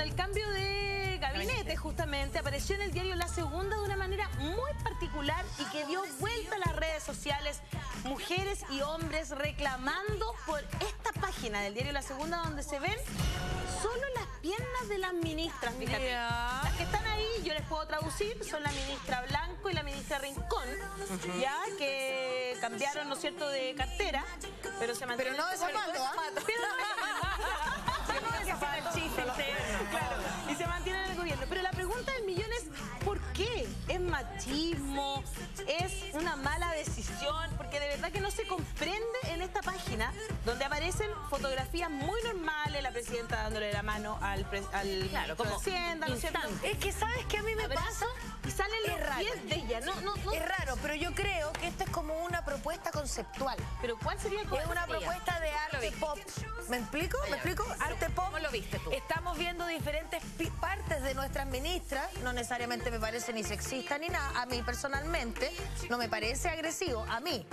con el cambio de gabinete, justamente, apareció en el diario La Segunda de una manera muy particular y que dio vuelta a las redes sociales. Mujeres y hombres reclamando por esta página del diario La Segunda donde se ven solo las piernas de las ministras, fíjate. Las que están ahí, yo les puedo traducir, son la ministra Blanco y la ministra Rincón, ya que cambiaron, ¿no es cierto?, de cartera, pero se Pero no de zapato, ¿ah? Pero no machismo? ¿Es una mala decisión? Porque de verdad que no se comprende en esta donde aparecen fotografías muy normales, la presidenta dándole la mano al, pre- al Claro, como Hacienda, ¿no es cierto? instante. Es que, ¿sabes qué a mí me pasa? Y salen Es los pies de ella. No, no, no. Es raro, pero yo creo que esto es como una propuesta conceptual. Pero ¿cuál sería el Es una sería? propuesta de arte pop. ¿Me explico? ¿Me explico? Arte pop. ¿Cómo lo viste tú? Estamos viendo diferentes partes de nuestras ministras. No necesariamente me parece ni sexista ni nada. A mí personalmente no me parece agresivo. A mí.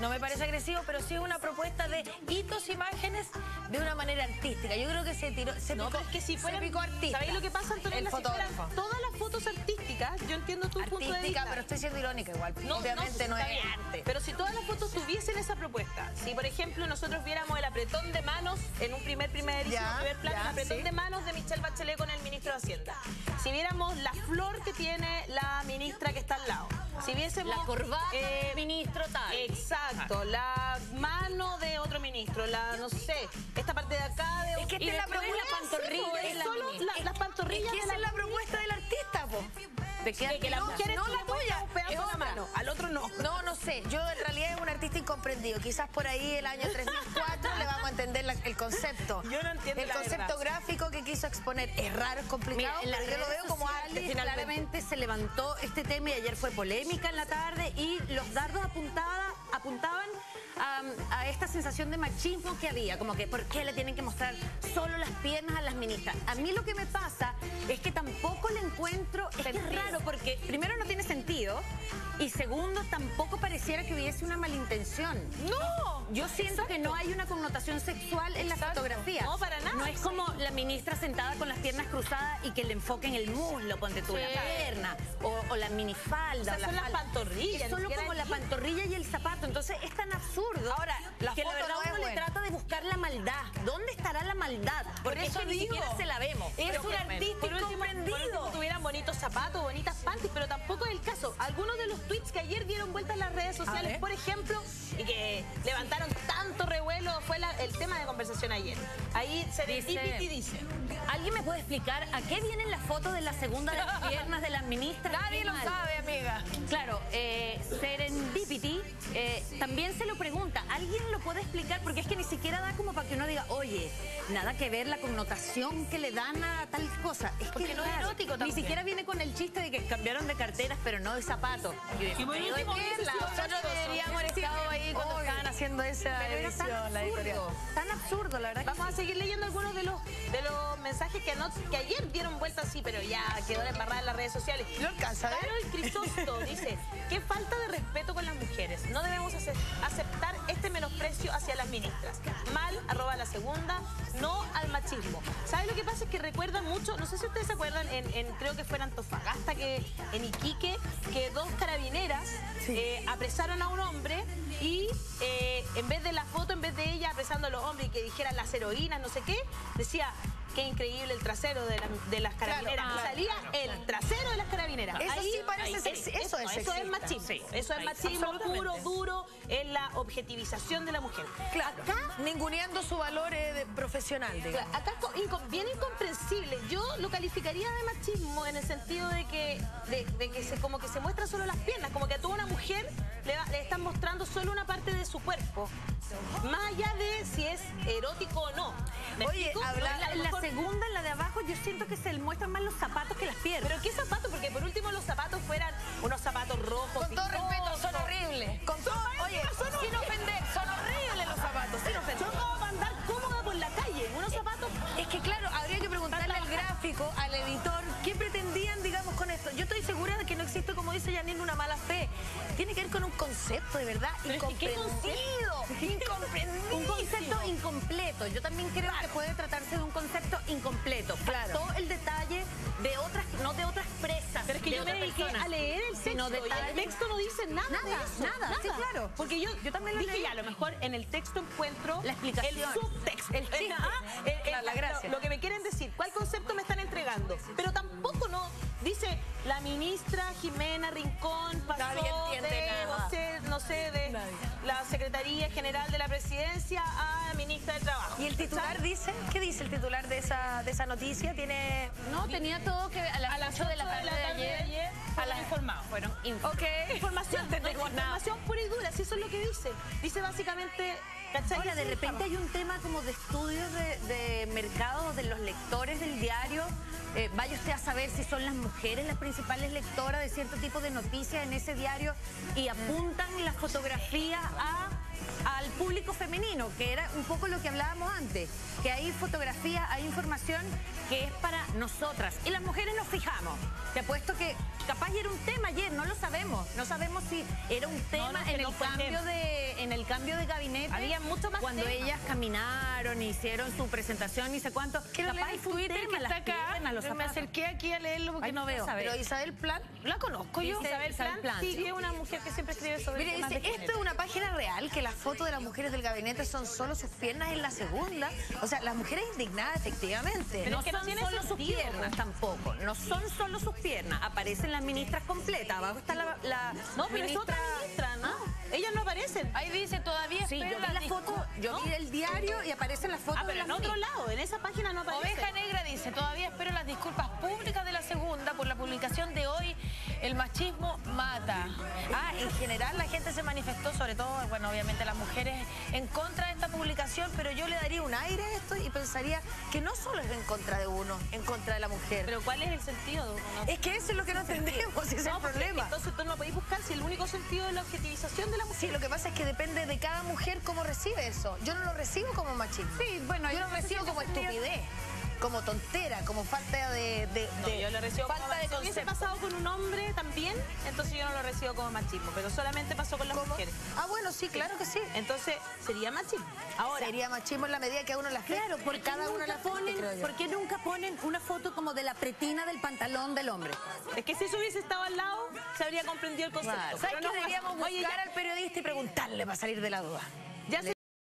No me parece agresivo, pero sí es una propuesta de hitos, imágenes de una manera artística. Yo creo que se tiró, se No, picó, es que si se fueran, picó artista. ¿Sabéis lo que pasa, Antonella? El Si todas las fotos artísticas, yo entiendo tu punto de vista. pero estoy siendo irónica igual. No, Obviamente no, está es bien. arte. Pero si todas las fotos tuviesen esa propuesta, si por ejemplo nosotros viéramos el apretón de manos en un primer primer, Ya, primer plano, el apretón sí. de manos de Michelle Bachelet con el ministro de Hacienda. Si viéramos la flor que tiene la ministra que está al lado. Si viésemos La corbata eh, del ministro tal. Exacto, la mano de otro ministro, la, no sé, esta parte de acá de Es que esta Y es la propuesta. la pantorrilla es de la solo la- las pantorrillas Es que de esa la es la propuesta del artista, po. ¿De que, No, mujeres no tú la tuya, un pedazo es de la otra. mano, al otro no. No, no sé. Yo en realidad es incomprendido. Quizás por ahí el año 3004 le vamos a entender la- el concepto. Yo no entiendo El la concepto verdad. gráfico que quiso exponer es raro, es Mira, complicado, las pero yo lo veo como arte claramente se levantó este tema y ayer fue polémica en la tarde y los dardos apuntaba- apuntaban a, esta sensación de machismo que había, como que ¿por qué le tienen que mostrar solo las piernas a las ministras? A mí lo que me pasa es que tampoco le encuentro, es que es raro porque primero no tiene sentido y segundo tampoco pareciera que hubiese una malintención. No, Yo siento que no hay una connotación sexual en la fotografía. No, para nada. No es como la ministra sentada con las piernas cruzadas y que le enfoquen el muslo, ponte tú, la pierna, o, o la minifalda. O sea, o la son las pantorrillas, Es solo como la pantorrilla y el zapato. Entonces es tan absurdo Ahora, la que la verdad no le trata de buscar la maldad. ¿Dónde estará la maldad? Porque eso es que ni digo. siquiera se la vemos. Es un artista Por último, por incomprendido. último tuvieran bonitos zapatos, bonitas panties, pero tampoco es el caso. Algunos de los tweets que ayer dieron vuelta en las redes sociales, por ejemplo, y que levantaron tanto revuelo, fue la- el tema de conversación ayer. Ahí Serendipity dice, ¿Alguien me puede explicar a qué vienen las fotos de la segunda de las piernas de las ministras? Nadie lo sabe, amiga. Claro, eh, Serendipity eh, también se lo pregunta. ¿Alguien lo puede explicar? Porque es que ni siquiera da como para que uno diga, oye, nada que ver la connotación que le dan a tal cosa. Es Porque que no es erótico Ni también. siquiera viene con el chiste de que cambiaron de carteras, pero no de zapatos. Y por último. Nosotros deberíamos haber estado ahí cuando Obvio. estaban haciendo esa Pero era tan la editorial. absurdo, tan absurdo, la verdad. que Vamos a seguir leyendo algunos de los, de los mensajes que, no- que ayer dieron vuelta así, pero ya quedó embarrada en las redes sociales. No alcanza, ¿eh? Carol Crisosto dice, qué falta de respeto con las mujeres. No debemos ace- aceptar este menosprecio hacia las ministras. Mal, arroba la segunda, no al machismo. ¿Sabes lo que pasa? Es que recuerdan mucho, no sé si ustedes se acuerdan, en, en- creo que fue en Antofagasta, que en Iquique, que dos carabineras eh, apresaron a un hombre y eh, en vez de la foto, en vez de ella apresando a los hombres y que dijeran las heroínas, no sé qué, decía... Qué increíble el trasero de, la- de las carabineras. Claro, salía el trasero de las carabineras. Eso sí parece sexy- eso es Eso es machismo. Sí, eso es ahí, machismo puro, duro, es la objetivización de la mujer. Claro. Ninguneando su valor eh, de profesional, digamos. Acá es bien incomprensible. Yo lo calificaría de machismo en el sentido de que, de, de que se, como que se muestra solo las piernas, como que a toda una mujer le, va- le están mostrando solo una parte de su cuerpo. Más allá de si es erótico o no. ¿Me Oye, habla- En la segunda, la de abajo, yo siento que se le muestran más los zapatos que las piernas. Pero qué zapatos, porque digamos, con esto? Yo estoy segura de que no existe, como dice Janine, una mala fe. Tiene que ver con un concepto, de verdad, incomprendido. incomprendido. un concepto incompleto. Yo también creo claro. que puede tratarse de un concepto incompleto. Claro. Todo el detalle de otras, no de otras presas. Pero es que de yo me dediqué a leer el texto. No, el texto no dice nada. Nada, de eso, nada. nada. Sí, claro. Porque yo, yo también lo dije, leí. a lo mejor en el texto encuentro la explicación. el subtexto. El, ah, chiste, el, el, el claro, la gracia. Lo, lo que me quieren decir, ¿cuál concepto me están entregando? Pero tampoco dice la ministra Jimena Rincón pasó Nadie entiende de, nada. no sé, no sé, de la Secretaría General de la Presidencia a ministra de Trabajo. ¿Y el titular dice? ¿Qué dice el titular de esa, de esa noticia? Tiene... No, tenía todo que ver a las, A las 8 de la ocho tarde de ayer. a fueron las informados. Fueron Ok. Información, No información pura y dura, si eso es lo que dice. Dice básicamente, ¿cachai? Ahora, de repente hay un tema como de estudios de, de mercado de los lectores del diario. Eh, vaya usted a saber si son las mujeres las principales lectoras de cierto tipo de noticias en ese diario y apuntan la fotografía a, al público femenino, que era un poco lo que hablábamos antes, que hay fotografías, hay información que es para nosotras. Y las mujeres nos fijamos. Te apuesto que capaz era un tema ayer, no lo sabemos. No sabemos si era un tema no, en, el cambio de, en el cambio de gabinete. Había mucho más Cuando ellas caminaron, hicieron su presentación, ni sé cuánto. Quiero capaz leer el Twitter que las está acá. Los Me acerqué aquí a leerlo porque Ay, no veo. Pero Isabel Plan, la conozco yo. Isabel Isabel Plan, Plan, sí, es una mujer que siempre escribe sobre Mire, dice, esto género. es una página real, que las fotos de las mujeres del gabinete son solo sus piernas en la segunda. O sea, las mujeres indignadas, efectivamente. Pero no es que no son tiene solo sus piernas tampoco, no son solo sus piernas, aparecen las ministras completas, abajo está la, la No, pero es otra ministra, ¿no? Ellas no aparecen. Ahí dice, todavía Sí, yo vi la foto, yo ¿no? vi el diario y aparecen las fotos Ah, pero de las otro la gente se manifestó, sobre todo, bueno, obviamente las mujeres, en contra de esta publicación, pero yo le daría un aire a esto y pensaría que no solo es en contra de uno, en contra de la mujer. Pero ¿cuál es el sentido de uno? es que eso es lo que no entendemos, ese es el porque problema. Entonces tú no podéis buscar si el único sentido es la objetivización de la mujer. Sí, lo que pasa es que depende de cada mujer cómo recibe eso. Yo no lo recibo como machismo. Sí, bueno, yo yo lo no recibo como estupidez, como tontera, como falta de, de- No, de- yo lo recibo falta como de Si hubiese pasado con un hombre también, entonces yo no lo recibo como machismo, pero solamente pasó con las ¿Cómo? mujeres. Ah, bueno, sí, claro que sí. Entonces, sería machismo. Ahora, Sería machismo en la medida que a uno la afecta. Claro, porque cada uno nunca la ponen, creo yo. ¿por qué nunca ponen una foto como de la pretina del pantalón del hombre? es que si eso hubiese estado al lado, se habría comprendido el concepto. ¿Sabes Pero qué no, deberíamos oye, buscar ya- al periodista y preguntarle para salir de la duda? ya se